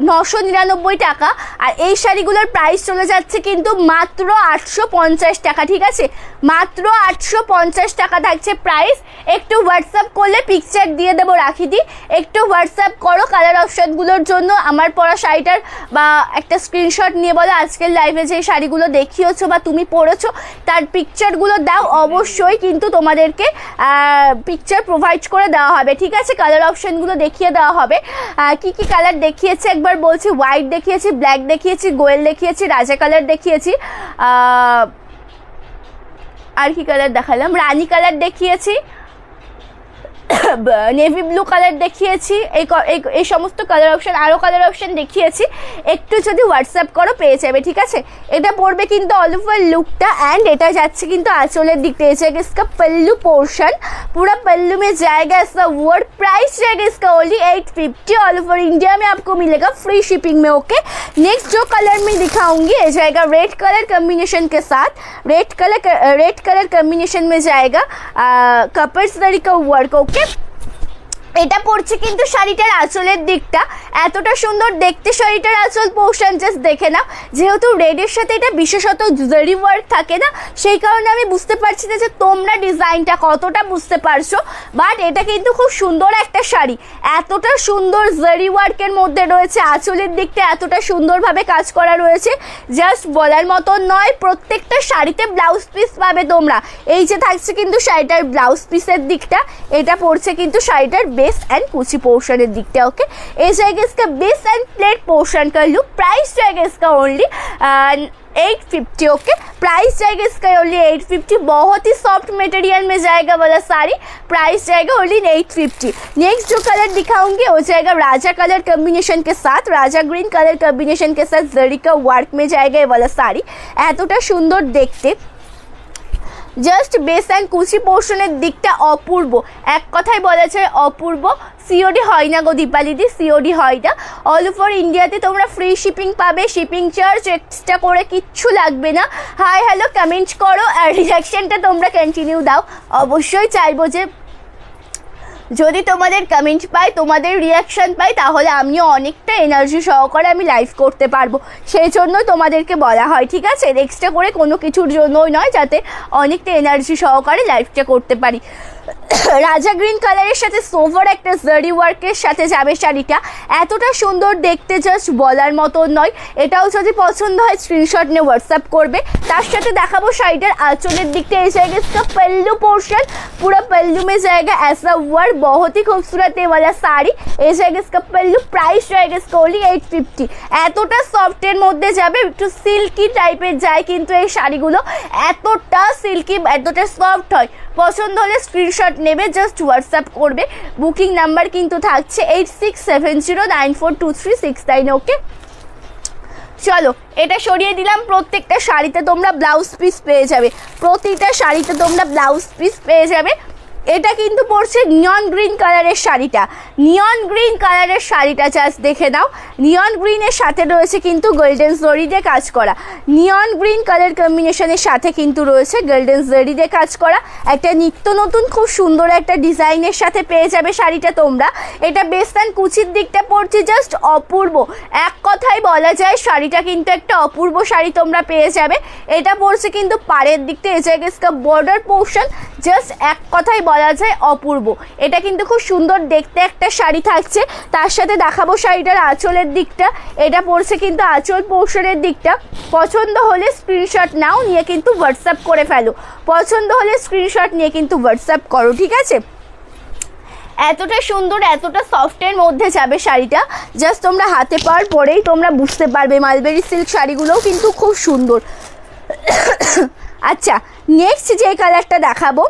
নশো নিরানব্বই টাকা। আর এই শাড়িগুলোর প্রাইস চলে যাচ্ছে কিন্তু মাত্র আটশো পঞ্চাশ টাকা, ঠিক আছে? মাত্র আটশো পঞ্চাশ টাকা থাকছে প্রাইস একটু হোয়াটসঅ্যাপ করলে পিকচার দিয়ে দেবো রাখি দিই একটু হোয়াটসঅ্যাপ করো কালার অপশানগুলোর জন্য। আমার পরা শাড়িটার বা একটা স্ক্রিনশট নিয়ে বলো। আজকের লাইভে যে শাড়িগুলো দেখিয়েছো বা তুমি পড়েছো, তার পিকচারগুলো দাও। অবশ্যই কিন্তু তোমাদেরকে পিকচার প্রোভাইড করে দেওয়া হবে। ঠিক আছে? কালার অপশানগুলো দেখিয়ে দেওয়া হবে। কি কি কালার দেখিয়েছে? একবার বলছি হোয়াইট দেখিয়েছি ব্ল্যাক দেখিয়েছি গোয়েল দেখিয়েছি, রাজা কালার দেখিয়েছি। আর কি কালার দেখালাম? রানী কালার দেখিয়েছি। নেভি ব্লু কালার দেখিয়েছি এই ক- এই- এই সমস্ত কালার অপশন আরও কালার অপশন দেখিয়েছি একটু যদি হোয়াটসঅ্যাপ করো পেয়ে যাবে ঠিক আছে এটা পড়বে কিন্তু অল ওভার লুকটা एंड এটা যাচ্ছে কিন্তু आंचल दिख जाएगा इसका पल्लू पोर्शन पूरा पल्लू में जाएगा इसका वर्ड प्राइस जाएगा इसका only eight fifty all over India में आपको मिलेगा फ्री शिपिंग में ओके नेक्स्ट जो कलर मैं दिखाऊंगी ये जाएगा रेड कलर कॉम्बिनेशन के साथ red colour red colour combination में जाएगा कपर्स का वर्क ओके Skip! এটা পড়ছে কিন্তু শাড়িটার আঁচলের দিকটা। এতটা সুন্দর দেখতে শাড়িটার আঁচল পোর্শন জাস্ট দেখে নাও। যেহেতু রেডের সাথে এটা বিশেষত জারি ওয়ার্ক থাকে না, সেই কারণে আমি বুঝতে পারছি না যে তোমরা ডিজাইনটা কতটা বুঝতে পারছ। বাট এটা কিন্তু খুব সুন্দর একটা শাড়ি। এতটা সুন্দর জারি ওয়ার্কের মধ্যে রয়েছে, আঁচলের দিকটা এতটা সুন্দরভাবে কাজ করা রয়েছে। জাস্ট বলার মতো নয়, প্রত্যেকটা শাড়িতে ব্লাউজ পিস পাবে তোমরা। এই যে থাকছে কিন্তু শাড়িটার ব্লাউজ পিসের দিকটা, এটা পড়ছে কিন্তু শাড়িটার बेस एंड कुची पोर्शन दिखता है ओके ये जाएगा इसका बेस एंड प्लेट पोर्शन का लुक प्राइस जाएगा इसका only eight fifty okay price जाएगा इसका ओनली एट फिफ्टी बहुत ही सॉफ्ट मटेरियल में जाएगा वाला साड़ी प्राइस जाएगा ओनली एट फिफ्टी नेक्स्ट जो कलर दिखाऊंगी वो जाएगा राजा कलर कॉम्बिनेशन के साथ राजा ग्रीन कलर कॉम्बिनेशन के साथ जरी का वर्क में जाएगा ये वाला साड़ी এতটা সুন্দর দেখতে জাস্ট বেস অ্যান্ড কুচি পোর্শনের দিকটা অপূর্ব। এক কথায় বলা যায় অপূর্ব। সিওডি হয় না গো দীপালিদি সিওডি হয় না। অল ওভার ইন্ডিয়াতে তোমরা ফ্রি শিপিং পাবে শিপিং চার্জ এক্সট্রা করে কিচ্ছু লাগবে না। হাই হ্যালো কমেন্ট করো আর রিয়াকশনটা তোমরা কন্টিনিউ দাও। অবশ্যই চাইব যে যদি তোমাদের কমেন্ট পাই, তোমাদের রিয়াকশান পাই, তাহলে আমিও অনেকটা এনার্জি সহকারে আমি লাইভ করতে পারব। সেই জন্য তোমাদেরকে বলা হয়, ঠিক আছে? এক্সট্রা করে কোনো কিছুর জন্যই নয়, যাতে অনেকটা এনার্জি সহকারে লাইভটা করতে পারি। রাজা গ্রিন কালারের সাথে সোভার একটা জারি ওয়ার্কের সাথে যাবে শাড়িটা। এতটা সুন্দর দেখতে জাস্ট বলার মতো নয়। এটাও যদি পছন্দ হয় স্ক্রিনশট নিয়ে হোয়াটসঅ্যাপ করবে। তার সাথে দেখাবো শাড়িটার আঁচলের দিকটা। এই গেছে পেল্লু পোর্শন পুরো পেল্লুমের জায়গা অ্যাস আ ওয়ার্ক बहुत ही खूबसूरत है वाला শাড়ি এই জায়গা इसका पल्लू प्राइस जाएगा इसका ओनली এইট ফিফটি এতটা সফটের মধ্যে যাবে একটু সিল্কি টাইপের যায় কিন্তু এই শাড়িগুলো এতটা সিল্কি এতটা সফট হয় পছন্দ হলে স্ক্রিনশট নেবে জাস্ট হোয়াটসঅ্যাপ করবে বুকিং নাম্বার কিন্তু থাকছে eight six seven zero nine four two three six nine okay চলো এটা সরিয়ে দিলাম প্রত্যেকটা শাড়িতে তোমরা ব্লাউজ পিস পেয়ে যাবে প্রতিটা শাড়িতে তোমরা ব্লাউজ পিস পেয়ে যাবে এটা কিন্তু পড়ছে নিয়ন গ্রিন কালারের শাড়িটা। নিয়ন গ্রিন কালারের শাড়িটা জাস্ট দেখে নাও। নিয়ন গ্রিনের সাথে রয়েছে কিন্তু গোল্ডেন জরি দিয়ে কাজ করা। নিয়ন গ্রিন কালার কম্বিনেশনের সাথে কিন্তু রয়েছে গোল্ডেন জরি দিয়ে কাজ করা। একটা নিত্য নতুন খুব সুন্দর একটা ডিজাইনের সাথে পেয়ে যাবে শাড়িটা তোমরা। এটা বেস্তান কুচির দিকটা পড়ছে জাস্ট অপূর্ব। এক কথায় বলা যায় শাড়িটা কিন্তু একটা অপূর্ব শাড়ি তোমরা পেয়ে যাবে। এটা পড়ছে কিন্তু পাড়ের দিকটা এ জায়গায় বর্ডার পোর্শন জাস্ট এক কথায় বলা যায় অপূর্ব। এটা কিন্তু খুব সুন্দর দেখতে একটা শাড়ি থাকছে। তার সাথে দেখাবো শাড়িটার আঁচলের দিকটা। এটা পড়ছে কিন্তু আঁচল পোর্শনের দিকটা। পছন্দ হলে স্ক্রিনশট নাও, নিয়ে কিন্তু হোয়াটসঅ্যাপ করে ফেলো। পছন্দ হলে স্ক্রিনশট নিয়ে কিন্তু হোয়াটসঅ্যাপ করো, ঠিক আছে? এতটা সুন্দর, এতটা সফটের মধ্যে যাবে শাড়িটা। জাস্ট তোমরা হাতে পাওয়ার পরেই তোমরা বুঝতে পারবে। মালবেরি সিল্ক শাড়িগুলোও কিন্তু খুব সুন্দর। আচ্ছা নেক্সট যে কালারটা দেখাবো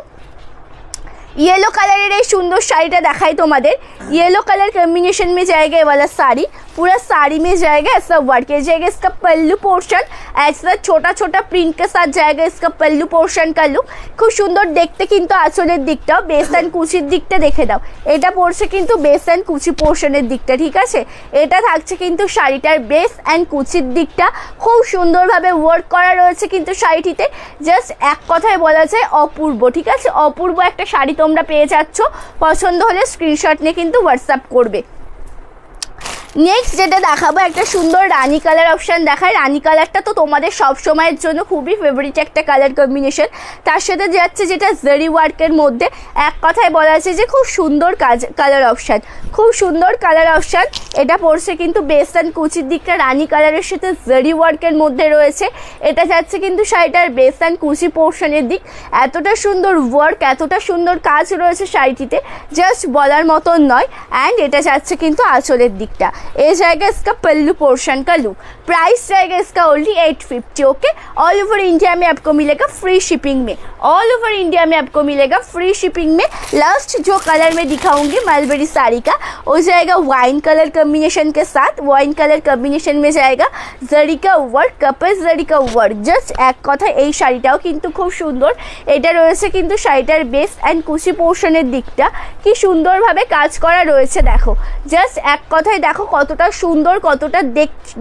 येलो कलर এই সুন্দর শাড়িটা দেখাই তোমাদের येलो कलर कॉम्बिनेशन में जाएगा ये वाला साड़ी पूरा साड़ी में जाएगा ऐसा वर्क किया जाएगा इसका पल्लू पोर्शन ऐसा छोटा छोटा प्रिंट के साथ जाएगा इसका पल्लू पोर्शन का लुक খুব সুন্দর দেখতে কিন্তু আঁচলের দিকটাও বেস অ্যান্ড কুচির দিকটা দেখে দাও এটা পড়ছে কিন্তু বেস অ্যান্ড কুচি পোর্শনের দিকটা ঠিক আছে এটা থাকছে কিন্তু শাড়িটার বেস অ্যান্ড কুচির দিকটা খুব সুন্দরভাবে ওয়ার্ক করা রয়েছে কিন্তু শাড়িটিতে জাস্ট এক কথায় বলা যায় অপূর্ব ঠিক আছে অপূর্ব একটা শাড়ি তোমরা পেয়ে যাচ্ছ পছন্দ হলে স্ক্রিনশট নিয়ে কিন্তু হোয়াটসঅ্যাপ করবে নেক্সট যেটা দেখাবো, একটা সুন্দর রানি কালার অপশান দেখায়। রানি কালারটা তো তোমাদের সব সময়ের জন্য খুবই ফেভারিট একটা কালার কম্বিনেশন তার সাথে যাচ্ছে যেটা জেরি ওয়ার্কের মধ্যে। এক কথায় বলা আছে যে খুব সুন্দর কাজ কালার অপশান খুব সুন্দর কালার অপশান এটা পড়ছে কিন্তু বেস অ্যান্ড কুচির দিকটা। রানি কালারের সাথে জারি ওয়ার্কের মধ্যে রয়েছে। এটা যাচ্ছে কিন্তু শাড়িটার বেস অ্যান্ড কুচি পোর্শনের দিক। এতটা সুন্দর ওয়ার্ক এতটা সুন্দর কাজ রয়েছে শাড়িটিতে। জাস্ট বলার মতন নয়। অ্যান্ড এটা যাচ্ছে কিন্তু আঁচলের দিকটা। ये जाएगा इसका पल्लू पोर्शन का लुक प्राइस जाएगा इसका only eight fifty okay all over India में आपको मिलेगा फ्री शिपिंग में ऑल ओवर इंडिया में आपको मिलेगा फ्री शिपिंग में लास्ट जो कलर में दिखाऊंगी मलबरी साड़ी का वो जाएगा वाइन कलर कॉम्बिनेशन के साथ वाइन कलर कॉम्बिनेशन में जाएगा জরি কা ওয়ার্ক কাপেস জরি কা ওয়ার্ক জাস্ট এক কথা এই শাড়িটাও কিন্তু খুব সুন্দর এটা রয়েছে কিন্তু শাড়িটার বেস অ্যান্ড কুচি পোর্শনের দিকটা কি সুন্দরভাবে কাজ করা রয়েছে দেখো জাস্ট এক কথায় দেখো কতটা সুন্দর, কতটা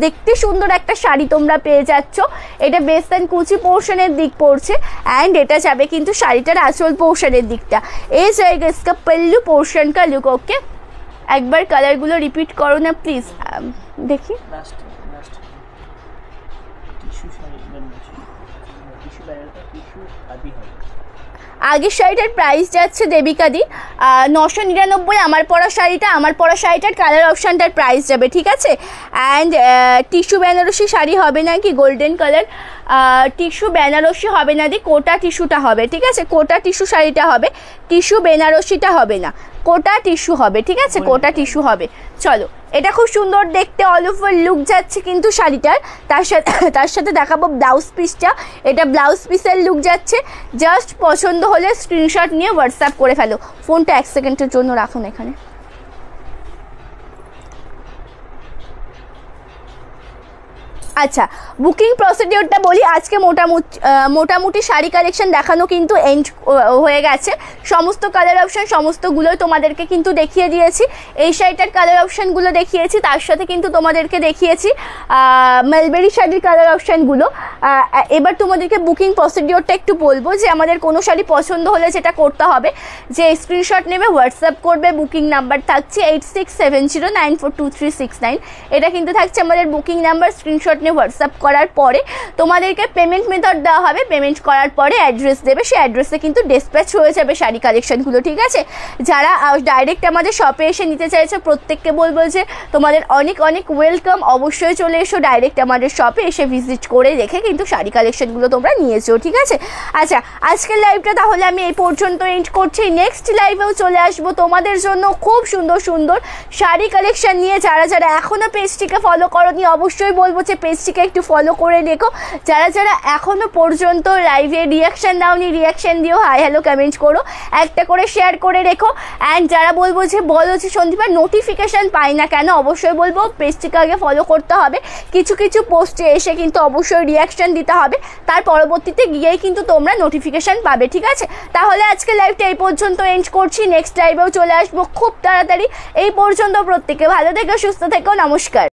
দেখতে সুন্দর একটা শাড়ি তোমরা পেয়ে যাচ্ছ। এটা বেস্ট অ্যান্ড কুচি পোর্শনের দিক পড়ছে অ্যান্ড এটা যাবে কিন্তু শাড়িটার আসল পোর্শনের দিকটা। এই জায়গা ইসকা পল্লু পোর্শন লুক ওকে একবার কালারগুলো রিপিট করো না প্লিজ দেখি। আগের শাড়িটার প্রাইস যাচ্ছে দেবিকাদি নশো নিরানব্বই, আমার পরা শাড়িটা, আমার পরা শাড়িটার কালার অপশানটার প্রাইস যাবে, ঠিক আছে? অ্যান্ড টিস্যু বেনারসি শাড়ি হবে না কি গোল্ডেন কালার টিস্যু বেনারসি হবে না দি, কোটা টিস্যুটা হবে, ঠিক আছে? কোটা টিস্যু শাড়িটা হবে টিস্যু বেনারসিটা হবে না। কোটা টিস্যু হবে ঠিক আছে? কোটা টিস্যু হবে। চলো এটা খুব সুন্দর দেখতে অল ওভার লুক যাচ্ছে কিন্তু শাড়িটার। তার সাথে তার সাথে দেখাবো ব্লাউজ পিসটা এটা ব্লাউজ পিসের লুক যাচ্ছে। জাস্ট পছন্দ হলে স্ক্রিনশট নিয়ে হোয়াটসঅ্যাপ করে ফেলো। ফোনটা এক সেকেন্ডের জন্য রাখুন এখানে। আচ্ছা বুকিং প্রসিডিওরটা বলি, আজকে মোটামুটি মোটামুটি শাড়ি কালেকশন দেখানো কিন্তু এন্ড হয়ে গেছে। সমস্ত কালার অপশান সমস্তগুলোই তোমাদেরকে কিন্তু দেখিয়ে দিয়েছি। এই শাড়িটার কালার অপশানগুলো দেখিয়েছি, তার সাথে কিন্তু তোমাদেরকে দেখিয়েছি মেলবেরি শাড়ির কালার অপশানগুলো এবার তোমাদেরকে বুকিং প্রসিডিওরটা একটু বলব যে, আমাদের কোনো শাড়ি পছন্দ হলে যেটা করতে হবে, যে স্ক্রিনশট নেবে হোয়াটসঅ্যাপ করবে বুকিং নাম্বার থাকছে eight six seven zero nine four two three six nine এটা কিন্তু থাকছে আমাদের বুকিং নাম্বার স্ক্রিনশট নিয়ে হোয়াটসঅ্যাপ করার পরে তোমাদেরকে পেমেন্ট মেথড দেওয়া হবে। পেমেন্ট করার পরে অ্যাড্রেস দেবে। সেই অ্যাড্রেসে কিন্তু ডিসপ্যাচ হয়ে যাবে শাড়ি কালেকশনগুলো ঠিক আছে? যারা ডাইরেক্ট আমাদের শপে এসে নিতে চাইছো, প্রত্যেককে বলব যে তোমাদের অনেক অনেক ওয়েলকাম অবশ্যই চলে এসো ডাইরেক্ট আমাদের শপে এসে ভিজিট করে দেখে কিন্তু শাড়ি কালেকশনগুলো তোমরা নিয়েছো, ঠিক আছে? আচ্ছা আজকের লাইভটা তাহলে আমি এই পর্যন্ত এন্ড করছি। নেক্সট লাইভেও চলে আসব তোমাদের জন্য খুব সুন্দর সুন্দর শাড়ি কালেকশন নিয়ে। যারা যারা এখনও পেজটিকে ফলো করনি, অবশ্যই বলব যে পেজটিকে একটু ফলো করে রেখো যারা যারা এখনও পর্যন্ত লাইভে রিয়াকশান দাওনি রিয়াকশান দিও হাই হ্যালো কমেন্ট করো। একটা করে শেয়ার করে রেখো। অ্যান্ড যারা বলব যে, বলো যে সন্দীপা নোটিফিকেশান পাই না কেন, অবশ্যই বলব পেজটিকে আগে ফলো করতে হবে। কিছু কিছু পোস্টে এসে কিন্তু অবশ্যই রিয়াকশান দিতে হবে। তার পরবর্তীতে গিয়েই কিন্তু তোমরা নোটিফিকেশান পাবে, ঠিক আছে? তাহলে আজকে লাইভটা এই পর্যন্ত এন্ড করছি। নেক্সট লাইভেও চলে আসব খুব তাড়াতাড়ি। এই পর্যন্ত প্রত্যেকে ভালো থেকো, সুস্থ থেকো, নমস্কার।